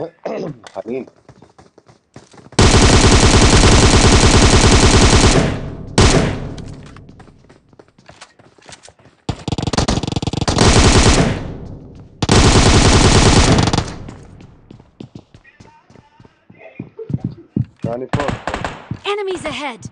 I mean. Enemies ahead!